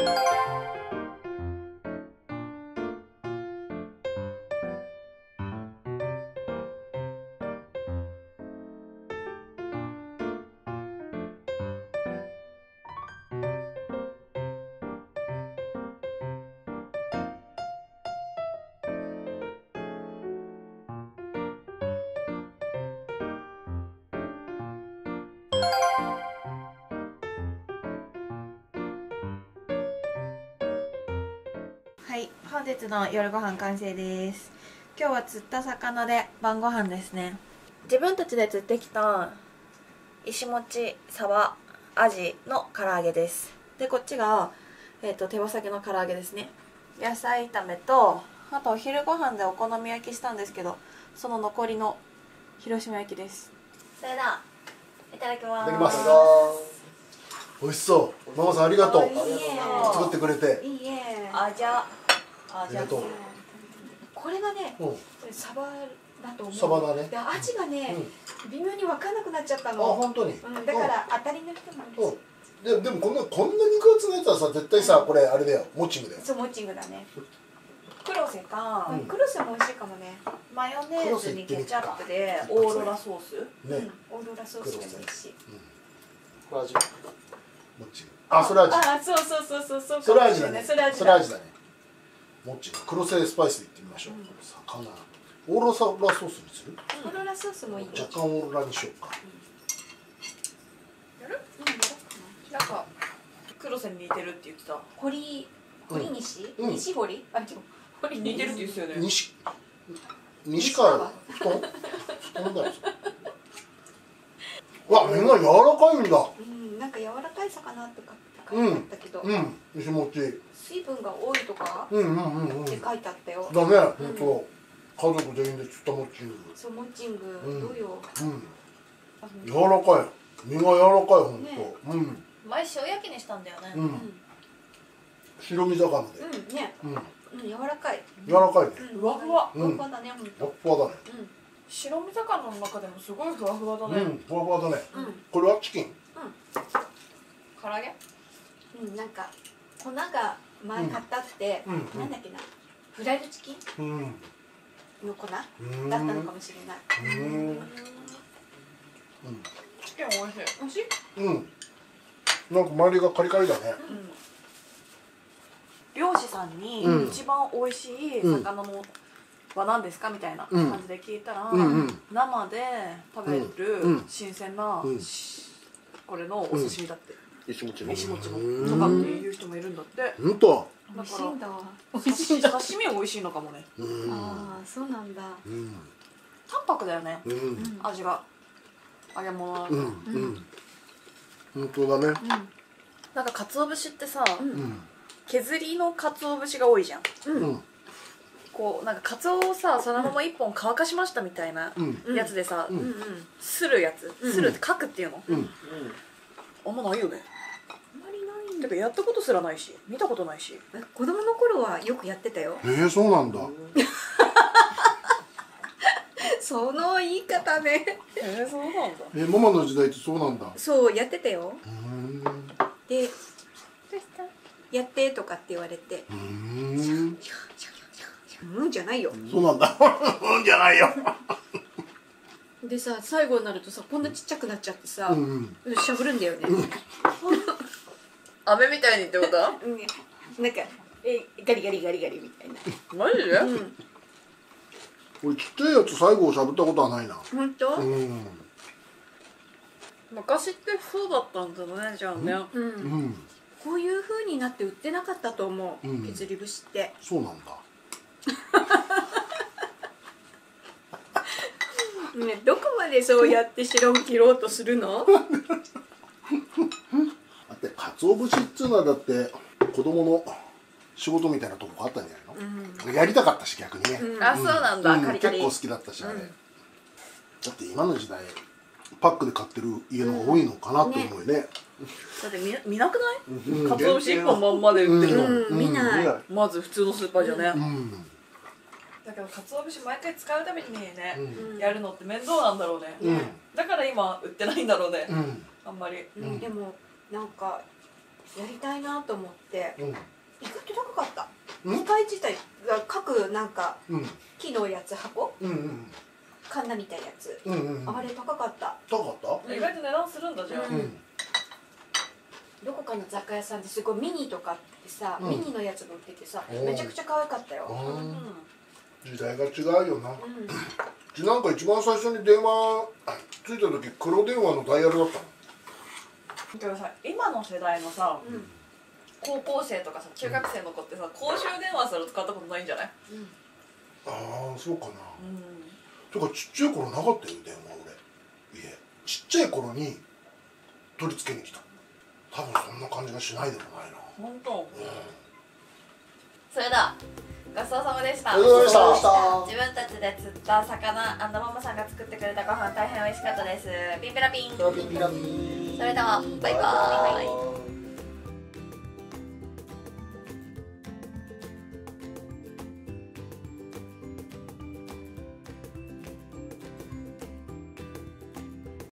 you. はい本日の夜ご飯完成です。今日は釣った魚で晩ご飯ですね。自分たちで釣ってきた石餅サバアジの唐揚げです。でこっちが、えー、と手羽先の唐揚げですね。野菜炒めとあとお昼ご飯でお好み焼きしたんですけどその残りの広島焼きです。それではいただきます。いただきます。美味しそう。ママさんありがとう。いい。え作ってくれて。いいえあじゃあありがとう。これがね、うん。サバだと思う。サバだね。でアジがね、微妙に分かんなくなっちゃったあの、本当に？うん、だから当たりの人もいるうん。ででもこんなこんな肉厚なやつはさ絶対さこれあれだよ。モッチングだよ。そうモッチングだね、黒瀬か、うん。クロスも美味しいかもね、マヨネーズにケチャップでオーロラソース。ね。オーロラソースが美味しい。これ味モッチングあそれ味。あそうそうそうそうそうそれ味だね。それ味それ味だね。モッチング黒瀬スパイスでいってみましょう。魚オーロラソースにする？オーロラソースもいい。よ若干オーロラにしようか。やる？うんななんか黒瀬に似てるって言ってた。堀堀西、うん。西堀？あ違う。堀似てるって言ってたよね。西。西川。布団。布団だようわ身が柔らかいんだ。うんなんか柔らかい魚って書うんいてあったけど、うん石餅。水分が多いとかうんうんうんうん。って書いてあったよ、だね本当家族全員で釣ったモッチングそうモッチング、うん。どうよ。うん。柔らかい。身が柔らかい本ね。当うん。前塩焼きにしたんだよね、うん。白身魚で。うんね。うん。うん柔らかい。柔らかいね。うんふわふわ。ふわふわだねほんふとふわだね白身魚の中でもすごいふわふわだね、うんふわふわだね。うん。これはチキン。唐揚げ？うん、うん、なんか粉が前買ったって、うんうん。なんだっけな。フライドチキン？うん。の粉だうんったのかもしれない。うん。チキン美味しい。美味しいうん。なんか周りがカリカリだね。漁師さんにうん。一番美味しい魚のは何ですかみたいなうん。感じで聞いたら、うんうん。生で食べるうん。新鮮な、うん。しこれのお寿司だって、石餅のとかっていう人もいるんだって。ほんと美味しいんだ。刺身刺身は美味しいのかもね。うん。ああそうなんだ。うん。淡白だよね。うん。うん味が。揚げ物なんかうん。うん。本当だね。なんか鰹節ってさ、うんうん。削りの鰹節が多いじゃん。うんこうなんか鰹をさそのまま一本乾かしましたみたいなうん。やつでさ、うん。するやつ、うん。するって書くっていうの、うん。あんまないよね。あんまりない。んだてかやったことすらないし見たことないし。子供の頃はよくやってたよ。えーそうなんだ。その言い方ね。えー、そうなんだ。えママの時代ってそうなんだ。そうやってたよ。うんでやってとかって言われて。うんうんじゃないよ。そうなんだ。うんじゃないよ。でさ最後になるとさこんなちっちゃくなっちゃってさ、うんしゃぶるんだよね、飴みたいにってこと？うん。なんかえガリガリガリガリみたいな。マジで、うん。俺ちっちゃいやつ最後しゃぶったことはないな。本当？うん。昔ってそうだったんだねじゃあね、うん、うん。こういう風になって売ってなかったと思う、うん。削り節って。そうなんだ ねどこまでそうやって白を切ろうとするの？だって鰹節っつうのはだって子供の仕事みたいなとこあったんじゃないの、やりたかったし逆にね、うん。あそうなんだ、うん。カリカリ。結構好きだったしあれ、うん。だって今の時代パックで買ってる家の方が多いのかなって思うよね,、だって見見なくない？うん。かつお節一本まんまで売ってるの、うん。見ない。うんまず普通のスーパーじゃね、うん。だけどかつお節毎回使うためにね、うん。やるのって面倒なんだろうね、うん。だから今売ってないんだろうね、うん。あんまり。うん。でもなんかやりたいなと思ってうん。意外と高かった。うん。機械自体が各なんかうん。木のやつ箱？うんうんカンナみたいなやつ。うんうんあれ高かった。高かっ意外と値段するんだじゃんどこかの雑貨屋さんですごいミニとかってさ、うん。ミニのやつが売っててさめちゃくちゃ可愛かったよ。うん。時代が違うよな。ううん。ちなんか一番最初に電話ついた時黒電話のダイヤルだったの。けどさ今の世代のさうん。高校生とかさ中学生の子ってさ公衆電話すら使ったことないんじゃない？ああそうかな。うん。てかちっちゃい頃なかったよ電話俺。家ちっちゃい頃に取り付けに来た多分そんな感じがしないでもないな。本当。うん。それではごちそうさまでした。ありがとうございました。自分たちで釣った魚ママさんが作ってくれたご飯大変美味しかったです。ピンピラピン。ピラピンピラピン。それではバイバーイ